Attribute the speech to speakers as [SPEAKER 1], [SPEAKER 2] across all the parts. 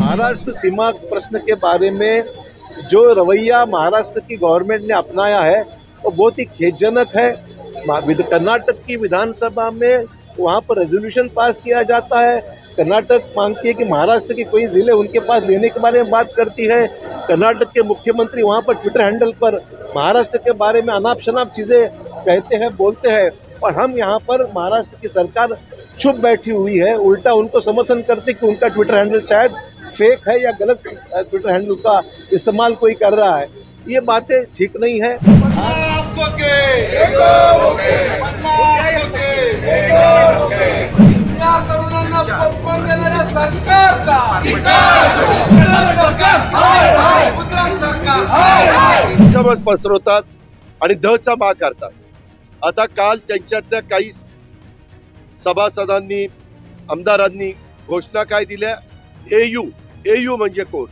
[SPEAKER 1] महाराष्ट्र
[SPEAKER 2] सीमा प्रश्न के बारे में जो रवैया महाराष्ट्र की गवर्नमेंट ने अपनाया है, वो बहुत ही खेदजनक है। कर्नाटक की विधानसभा में वहाँ पर रेजोल्यूशन पास किया जाता है। कर्नाटक मांगती है कि महाराष्ट्र के कोई ज़िले उनके पास लेने के बारे में बात करती है। कर्नाटक के मुख्यमंत्री वहाँ पर ट्विटर हैंडल पर महाराष्ट्र के बारे में अनाप शनाप चीज़ें कहते हैं बोलते हैं और हम यहाँ पर महाराष्ट्र की सरकार चुप बैठी हुई है उल्टा उनको समर्थन करते कि उनका ट्विटर हैंडल शायद फेक है या गलत ट्विटर हैंडल का इस्तेमाल कोई कर रहा है ये बातें ठीक नहीं है
[SPEAKER 3] समज पसरवतात आणि दहचा माग करतात आता काल त्यांच्यातल्या काही सभासदांनी आमदारांनी घोषणा काय दिल्या? एयू एयू म्हणजे कोण?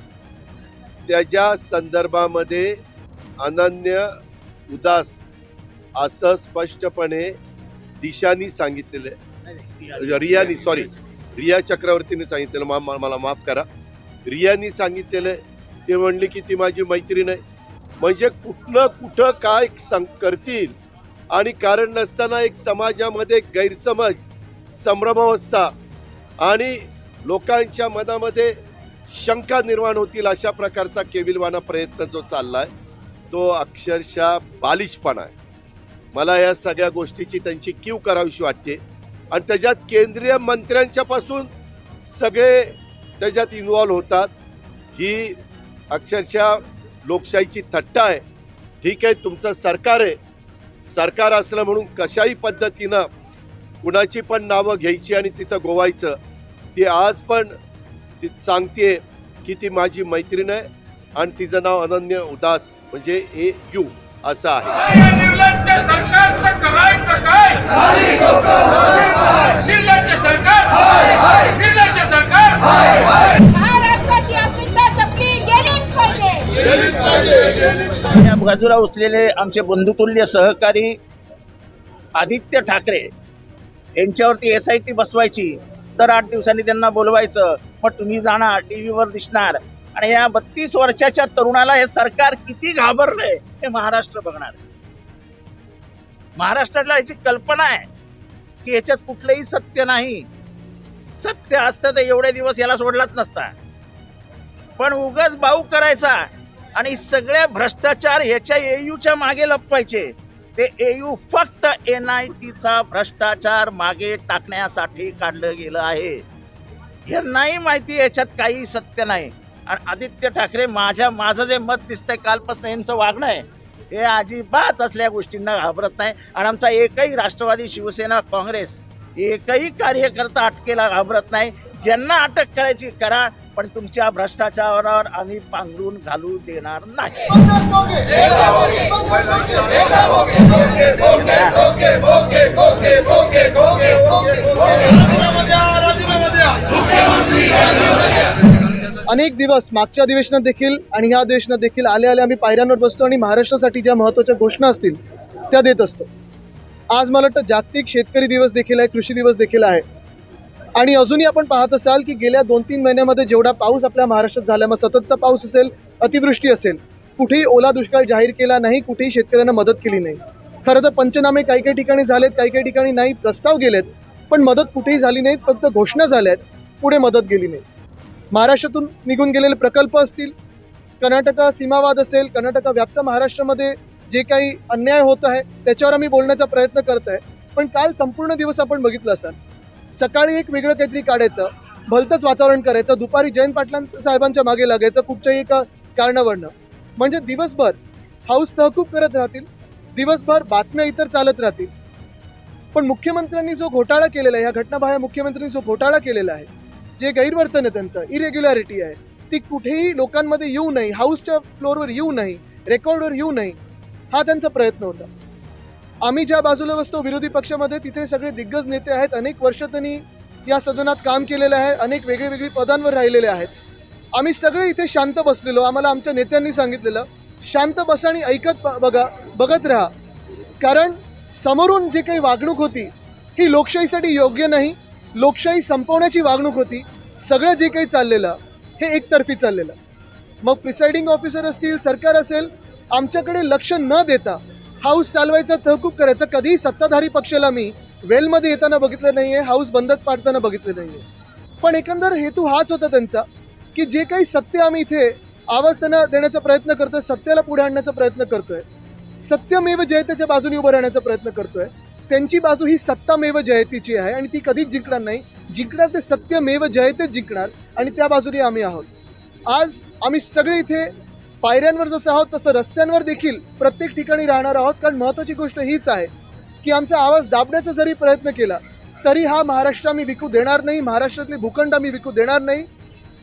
[SPEAKER 3] त्याच्या संदर्भामध्ये अनन्य उदास असं स्पष्टपणे दिशानी सांगितलेलं आहे. रियानी सॉरी रिया चक्रवर्तीने सांगितलेलं मा- मा- मला माफ करा. रियानी सांगितलेलं आहे. ते म्हणले की ती माझी मैत्रीण आहे. म्हणजे कुठनं कुठं काय सांग करतील? आणि कारण नसताना एक समाजामध्ये गैरसमज संभ्रमावस्था आणि लोकांच्या मनामध्ये शंका निर्माण होतील अशा प्रकारचा केविलवाना प्रयत्न जो चालला आहे तो अक्षरशः बालिशपणा आहे. मला या सगळ्या गोष्टीची त्यांची कीव करावीशी वाटते. आणि त्याच्यात केंद्रीय मंत्र्यांच्या पासून सगळे त्याच्यात इन्व्हॉल्व होतात. ही अक्षरशः लोकशाहीची थट्टा आहे. ठीक आहे तुमचं सरकार आहे. सरकार असलं म्हणून कशाही पद्धतीनं कुणाची पण नावं घ्यायची आणि तिथं गोवायचं ती आज पण ती सांगते की ती माझी मैत्रीण आहे आणि तिचं नाव अनन्य उदास म्हणजे ए यू असं आहे.
[SPEAKER 4] या
[SPEAKER 5] बाजूला उचलेले आमचे बंधुतुल्य सहकारी आदित्य ठाकरे यांच्यावरती एस आय टी बसवायची दर आठ दिवसांनी त्यांना बोलवायचं. मग तुम्ही जाणार टी व्हीवर दिसणार. आणि या बत्तीस वर्षाच्या तरुणाला हे सरकार किती घाबरलंय हे महाराष्ट्र बघणार. महाराष्ट्राला याची कल्पना आहे की याच्यात कुठलंही सत्य नाही. सत्य असतं तर एवढे दिवस याला सोडलाच नसता. पण उगाच भाऊ करायचा. आणि सगळ्या भ्रष्टाचार ह्याच्या एयूच्या मागे लपवायचे. ते एयू फक्त एन आय टीचा भ्रष्टाचार मागे टाकण्यासाठी काढलं गेलं आहे. हे नाही माहिती याच्यात काही सत्य नाही. आणि आदित्य ठाकरे माझ्या माझं जे मत दिसतंय कालपासून यांचं वागणं आहे हे अजिबात असल्या गोष्टींना घाबरत नाही. आणि आमचा एकही राष्ट्रवादी शिवसेना काँग्रेस एकही कार्यकर्ता अटकेला घाबरत नाही. ज्यांना अटक करायची करा पण तुमच्या भ्रष्टाचारावर आम्ही पांघरून घालू देणार नाही.
[SPEAKER 6] अनेक दिवस मागच्या अधिवेशनात देखील आणि ह्या अधिवेशनात देखील आले आले आम्ही पायऱ्यांवर बसतो आणि महाराष्ट्रासाठी ज्या महत्त्वाच्या घोषणा असतील त्या देत असतो. आज मला वाटतं जागतिक शेतकरी दिवस देखील आहे कृषी दिवस देखील आहे. आणि अजूनही आपण पाहत असाल की गेल्या दोन तीन महिन्यामध्ये जेवढा पाऊस आपल्या महाराष्ट्रात झाला मग सततचा पाऊस असेल अतिवृष्टी असेल कुठेही ओला दुष्काळ जाहीर केला नाही कुठेही शेतकऱ्यांना मदत केली नाही. खरं तर पंचनामे काही काही ठिकाणी झालेत काही काही ठिकाणी नाही प्रस्ताव गेलेत पण मदत कुठेही झाली नाहीत फक्त घोषणा झाल्या आहेत पुढे मदत गेली नाही. महाराष्ट्रातून निघून गेलेले प्रकल्प असतील कर्नाटका सीमावाद असेल कर्नाटका व्याप्त महाराष्ट्रामध्ये जे काही अन्याय होत आहे त्याच्यावर आम्ही बोलण्याचा प्रयत्न करत आहे. पण काल संपूर्ण दिवस आपण बघितलं असाल सकाळी एक वेगळं काहीतरी काढायचं भलतंच वातावरण करायचं दुपारी जयंत पाटलां साहेबांच्या मागे लागायचं कुठच्याही एका कारणावरनं. म्हणजे दिवसभर हाऊस तहकूब करत राहतील दिवसभर बातम्या इतर चालत राहतील. पण मुख्यमंत्र्यांनी जो घोटाळा केलेला आहे या घटनाबाह्य मुख्यमंत्र्यांनी जो घोटाळा केलेला आहे जे गैरवर्तन आहे त्यांचं इरेग्युलॅरिटी आहे ती कुठेही लोकांमध्ये येऊ नाही हाऊसच्या फ्लोअरवर येऊ नाही रेकॉर्डवर येऊ नाही हा त्यांचा प्रयत्न होता. आम्ही ज्या बाजूला बसतो विरोधी पक्षामध्ये तिथे सगळे दिग्गज नेते आहेत. अनेक वर्ष त्यांनी या सदनात काम केलेलं आहे. अनेक वेगळी वेगळी पदांवर राहिलेले आहेत. आम्ही सगळे इथे शांत बसलेलो. आम्हाला आमच्या नेत्यांनी सांगितलेलं शांत बसा आणि ऐकत बघा बघत राहा. कारण समोरून जे काही वागणूक होती ही लोकशाहीसाठी योग्य नाही. लोकशाही संपवण्याची वागणूक होती. सगळं जे काही चाललेलं हे एकतर्फी चाललेलं. मग प्रिसाइडिंग ऑफिसर असतील सरकार असेल आमच्याकडे लक्ष न देता हाऊस चालवायचा तहकूब करायचं कधीही सत्ताधारी पक्षाला मी वेलमध्ये येताना बघितलं नाही आहे हाऊस बंदच पाडताना बघितलं नाही आहे पण एकंदर हेतू हाच होता त्यांचा की जे काही सत्य आम्ही इथे आवाज त्यांना देण्याचा प्रयत्न करतोय सत्याला पुढे आणण्याचा प्रयत्न करतोय. सत्यमेव जयतेच्या बाजूने उभं राहण्याचा प्रयत्न करतोय. त्यांची बाजू ही सत्तामेव जयतीची आहे आणि ती कधीच जिंकणार नाही. जिंकणार ते सत्यमेव जयतेच जिंकणार आणि त्या बाजूने आम्ही आहोत. आज आम्ही सगळे इथे पायऱ्यांवर जसं आहोत तसं रस्त्यांवर देखील प्रत्येक ठिकाणी राहणार आहोत. कारण महत्वाची गोष्ट हीच आहे की आमचा आवाज दाबण्याचा जरी प्रयत्न केला तरी हा महाराष्ट्र आम्ही विकू देणार नाही महाराष्ट्रातले भूखंड आम्ही विकू देणार नाही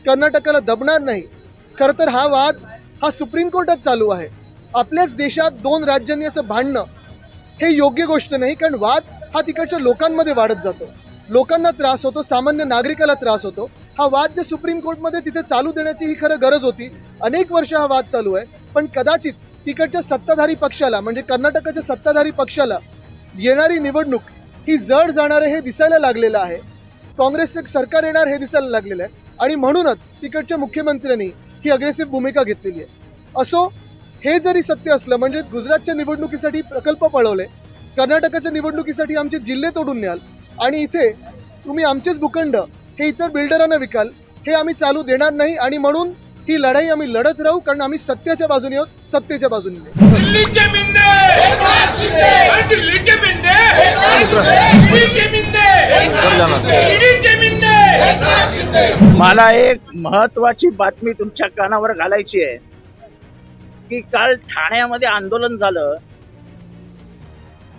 [SPEAKER 6] कर्नाटकाला दबणार नाही. खरं तर हा वाद हा सुप्रीम कोर्टात चालू आहे. आपल्याच देशात दोन राज्यांनी असं भांडणं हे योग्य गोष्ट नाही कारण वाद हा तिकडच्या लोकांमध्ये वाढत जातो. लोकांना त्रास होतो सामान्य नागरिकाला त्रास होतो. हा वाद जे सुप्रीम कोर्टमध्ये तिथे चालू देण्याची ही खरं गरज होती अनेक वर्ष हा वाद चालू आहे पण कदाचित तिकडच्या सत्ताधारी पक्षाला म्हणजे कर्नाटकाच्या सत्ताधारी पक्षाला येणारी निवडणूक ही जड जाणारे हे दिसायला लागलेलं आहे. काँग्रेसचं सरकार येणार हे दिसायला लागलेलं आहे. आणि म्हणूनच तिकडच्या मुख्यमंत्र्यांनी ही अग्रेसिव्ह भूमिका घेतलेली आहे. असो हे जरी सत्य असलं म्हणजे गुजरातच्या निवडणुकीसाठी प्रकल्प पळवले कर्नाटकाच्या निवडणुकीसाठी आमचे जिल्हे तोडून न्याल आणि इथे तुम्ही आमचेच भूखंड हे इतर बिल्डरांना विकाल हे आम्ही चालू देणार नाही आणि म्हणून ही लढाई आम्ही लढत राहू कारण आम्ही सत्याच्या बाजूने आहोत सत्तेच्या बाजूने नाही.
[SPEAKER 4] दिल्लीचे मिंदे! अरे दिल्लीचे मिंदे! दिल्लीचे मिंदे! ईडीचे मिंदे!
[SPEAKER 5] मला एक महत्वाची बातमी तुमच्या कानावर घालायची आहे. की काल ठाण्यामध्ये आंदोलन झालं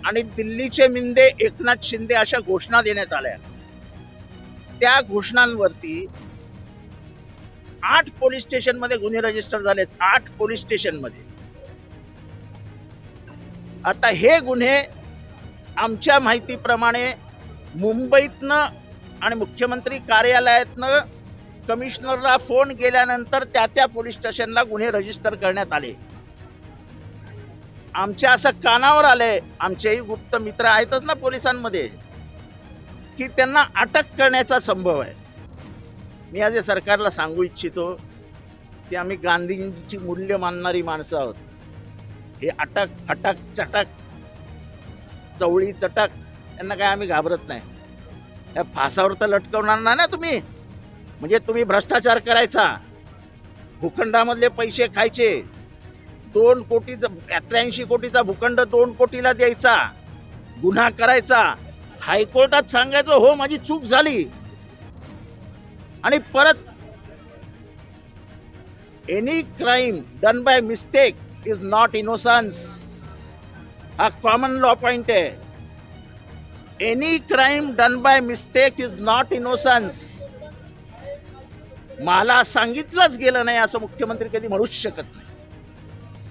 [SPEAKER 5] आणि दिल्लीचे मिंदे एकनाथ शिंदे अशा घोषणा देण्यात आल्या. त्या घोषणांवरती आठ पोलीस स्टेशनमध्ये गुन्हे रजिस्टर झालेत आठ पोलीस स्टेशनमध्ये आता हे गुन्हे आमच्या माहितीप्रमाणे मुंबईतनं आणि मुख्यमंत्री कार्यालयातनं कमिशनरला फोन केल्यानंतर त्या त्या पोलीस स्टेशनला गुन्हे रजिस्टर करण्यात आले. आमच्या असं कानावर आलंय आमचेही गुप्त मित्र आहेतच ना पोलिसांमध्ये की त्यांना अटक करण्याचा संभव आहे. मी आज या सरकारला सांगू इच्छितो की आम्ही गांधींची मूल्य मानणारी माणसं आहोत. हे अटक अटक चटक चवळी चटक यांना काय आम्ही घाबरत नाही. या फासावर तर लटकवणार नाही ना तुम्ही? म्हणजे तुम्ही भ्रष्टाचार करायचा. भूखंडामधले पैसे खायचे. दोन कोटी त्र्याऐंशी कोटीचा भूखंड दोन कोटीला द्यायचा. गुन्हा करायचा. हायकोर्टात सांगायचं हो माझी चूक झाली. आणि परत any crime done by mistake is not innocence हा कॉमन लॉ पॉइंट आहे any crime done by mistake is not innocence मला सांगितलंच गेलं नाही असं मुख्यमंत्री कधी म्हणूच शकत नाही.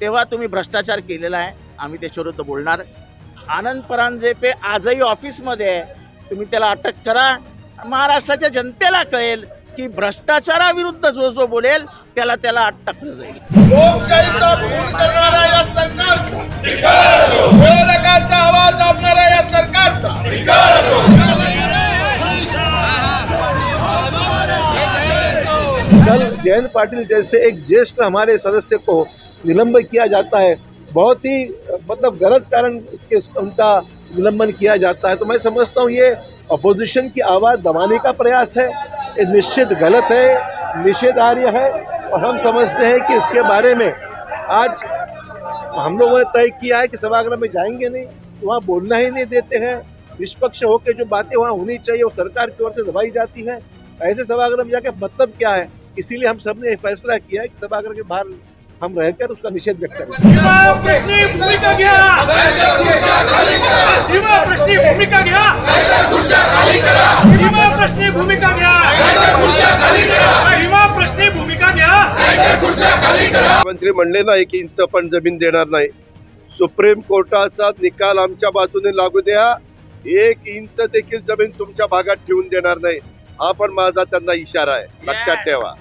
[SPEAKER 5] तेव्हा तुम्ही भ्रष्टाचार केलेला आहे आम्ही त्याच्याविरुद्ध बोलणार. आनंद परांजेपे आजही ऑफिसमध्ये आहे. तुम्ही त्याला अटक करा. महाराष्ट्राच्या जनतेला कळेल. की भ्रष्टाचाराविरुद्ध जो जो बोलेल त्याला त्याला अटक जाईल.
[SPEAKER 1] लोकशाहीचा खून करणाऱ्या या सरकारचा. विरोधकांचा आवाज़ दाबणाऱ्या या सरकारचा.
[SPEAKER 2] कल जयंत पाटिल जैसे एक ज्येष्ठ हमारे सदस्य को निलंबित किया जाता है। बहुत ही मतलब गलत कारण इसके उनका निलंबन किया जाता है। तो मैं समझता हूँ ये अपोजिशन की आवाज़ दबाने का प्रयास है। ये निश्चित गलत है, निषेधार्य है, और हम समझते हैं कि इसके बारे में आज हम लोगों ने तय किया है कि सभागृह में जाएँगे नहीं, वहाँ बोलना ही नहीं देते हैं। निष्पक्ष होकर जो बातें वहाँ होनी चाहिए, वो सरकार की ओर से दबाई जाती है। ऐसे सभागृह में जाके मतलब क्या है? इसीलिए हम सबने फैसला किया है कि सभागृह के बाहर हम रहकर उसका निषेध व्यक्त करें
[SPEAKER 4] सीमा प्रश्नी भूमिका घ्या सीमा प्रश्नी भूमिका घ्या सीमा प्रश्नी भूमिका घ्या सीमा प्रश्नी भूमिका घ्या
[SPEAKER 3] मंत्री म्हणले ना एक इंच पण जमीन देणार नाही. सुप्रीम कोर्टाचा निकाल आमच्या बाजूने लागू द्या. एक इंच देखील जमीन तुमच्या भागात ठेवून देणार नाही. हा पण माझा त्यांना इशारा आहे. लक्षात ठेवा.